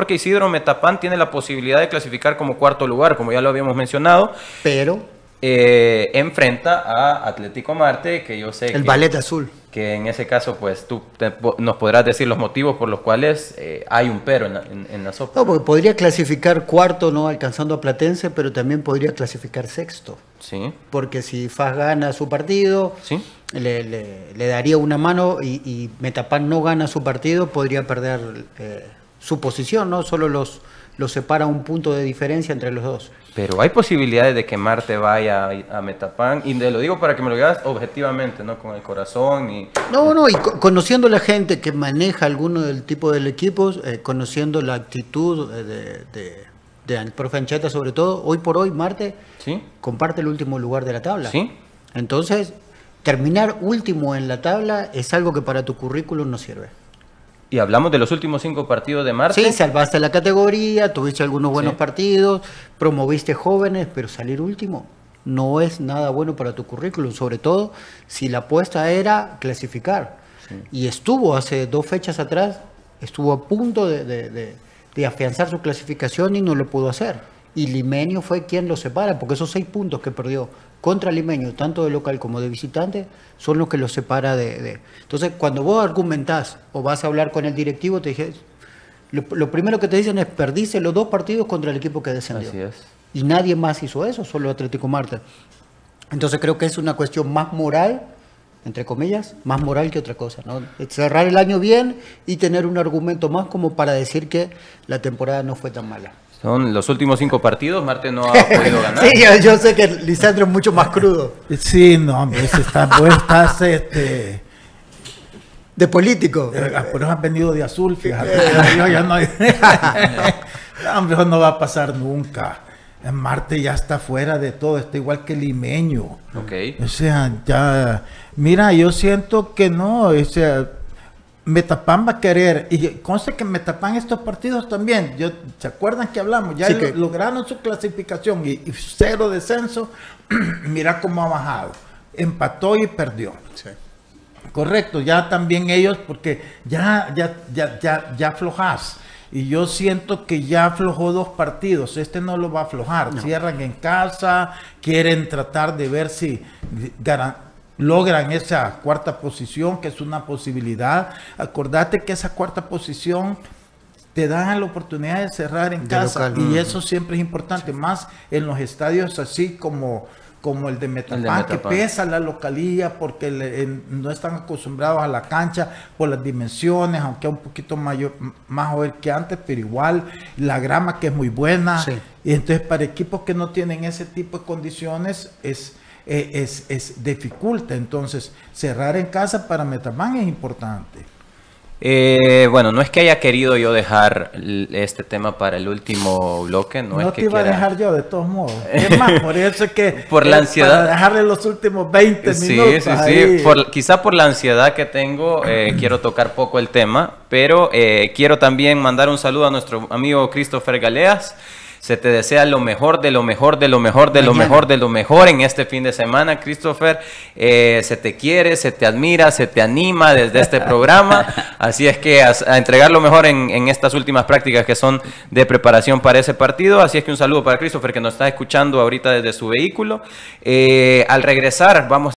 porque Isidro Metapán tiene la posibilidad de clasificar como cuarto lugar, como ya lo habíamos mencionado. Pero eh, enfrenta a Atlético Marte, que yo sé el que, ballet azul. que en ese caso, pues tú te- nos podrás decir los motivos por los cuales eh, hay un pero en la, en- en la sopa. No, porque podría clasificar cuarto, no alcanzando a Platense, pero también podría clasificar sexto. Sí, Porque si FAS gana su partido, sí. le, le- le daría una mano y, y Metapan no gana su partido, podría perder eh, su posición, ¿no? Solo los, los separa un punto de diferencia entre los dos. Pero hay posibilidades de que Marte vaya a, Metapán, y te lo digo para que me lo digas objetivamente, no con el corazón y... No, no, y co- conociendo la gente que maneja alguno del tipo del equipo, eh, conociendo la actitud eh, de, de, profe Ancheta sobre todo, hoy por hoy Marte ¿Sí? comparte el último lugar de la tabla. ¿Sí? Entonces, terminar último en la tabla es algo que para tu currículum no sirve. Y hablamos de los últimos cinco partidos de Marte. Sí, salvaste la categoría, tuviste algunos buenos Sí. partidos, promoviste jóvenes, pero salir último no es nada bueno para tu currículum, sobre todo si la apuesta era clasificar. Y estuvo hace dos fechas atrás, estuvo a punto de, de- de- de afianzar su clasificación y no lo pudo hacer. Y Limeño fue quien lo separa, porque esos seis puntos que perdió contra Limeño, tanto de local como de visitante, son los que los separa de... de- Entonces, cuando vos argumentás o vas a hablar con el directivo, te dije, lo, lo primero que te dicen es perdiste los dos partidos contra el equipo que descendió. Así es. Y nadie más hizo eso, solo Atlético Marte. Entonces creo que es una cuestión más moral, entre comillas, más moral que otra cosa. ¿no? Cerrar el año bien y tener un argumento más como para decir que la temporada no fue tan mala. Son los últimos cinco partidos, Marte no ha podido ganar. Sí, yo, yo sé que Lisandro es mucho más crudo. Sí, no, hombre, ese está, vos estás, este, De político. eh, por eso has venido de azul, fíjate. Yo ya no, No, hombre, eso no va a pasar nunca. En Marte ya está fuera de todo, está igual que limeño. Ok. O sea, ya, mira, yo siento que no, o sea, Metapan va a querer, y conste que Metapan estos partidos también, yo, ¿se acuerdan que hablamos? Ya Sí, lo- que- lograron su clasificación y, y cero descenso, mira cómo ha bajado, empató y perdió. Correcto, ya también ellos, porque ya, ya, ya, ya, ya aflojas. Y yo siento que ya aflojó dos partidos. Este no lo va a aflojar. Cierran en casa, quieren tratar de ver si garan- logran esa cuarta posición, que es una posibilidad. Acordate que esa cuarta posición te dan la oportunidad de cerrar en De casa. local. Y eso siempre es importante, más en los estadios así como, como el de Metapán, que pesa la localía porque le- en- no están acostumbrados a la cancha por las dimensiones, aunque un poquito mayor, más joven que antes, pero igual la grama que es muy buena. Sí. Y entonces para equipos que no tienen ese tipo de condiciones es, eh, es, es dificulta. Entonces cerrar en casa para Metamán es importante. Eh, bueno, no es que haya querido yo dejar este tema para el último bloque, no, No, es que te iba quiera- a dejar yo de todos modos. Es más, por eso es que... Por la ansiedad. Para dejarle los últimos 20 Sí, minutos. sí, ahí. sí. Por- quizá por la ansiedad que tengo, eh, quiero tocar poco el tema, pero eh, quiero también mandar un saludo a nuestro amigo Christopher Galeas. Se te desea lo mejor, de lo mejor, de lo mejor, de lo mejor, de lo mejor en este fin de semana, Christopher. Eh, se te quiere, se te admira, se te anima desde este programa. Así es que a, a entregar lo mejor en, en estas últimas prácticas que son de preparación para ese partido. Así es que un saludo para Christopher que nos está escuchando ahorita desde su vehículo. Eh, al regresar, vamos